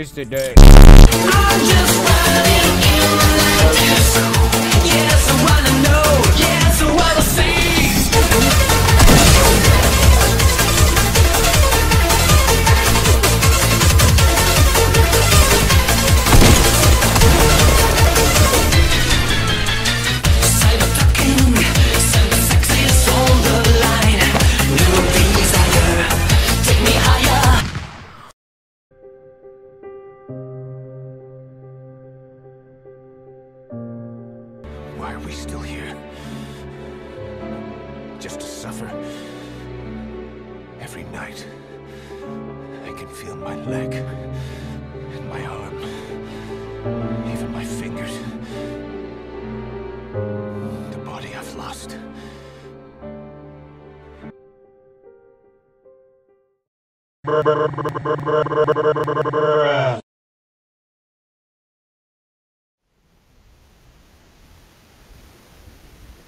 It's. Ah! Still here? Just to suffer? Every night, I can feel my leg, and my arm, even my fingers. The body I've lost.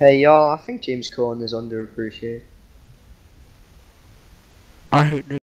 Hey y'all, I think James Corden is underappreciated. I hate